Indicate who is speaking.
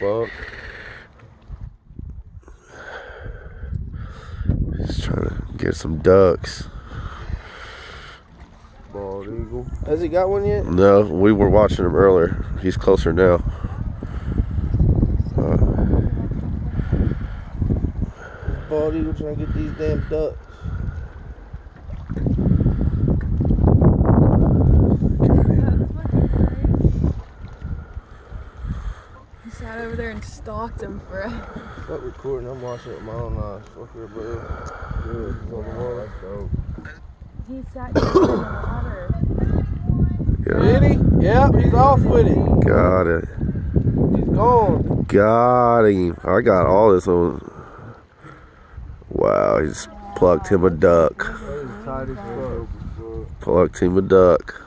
Speaker 1: Fuck.
Speaker 2: Just trying to get some ducks.
Speaker 1: Bald eagle.
Speaker 3: Has he got one yet?
Speaker 2: No, we were watching him earlier. He's closer now. Uh,
Speaker 3: Bald eagle trying to get these damn ducks.
Speaker 4: He sat over there and stalked him for a
Speaker 3: Fuck recording. I'm watching it with my own eyes. Fuck her, bro.
Speaker 1: Good. He's on the wall. That's dope.
Speaker 4: He sat down in the water.
Speaker 2: yeah,
Speaker 3: Did he? Yep, he's off with it.
Speaker 2: got it.
Speaker 3: He's gone.
Speaker 2: Got him. I got all this on. Wow, he's plucked him a duck.
Speaker 1: That is tight as fuck.
Speaker 2: Plucked him a duck.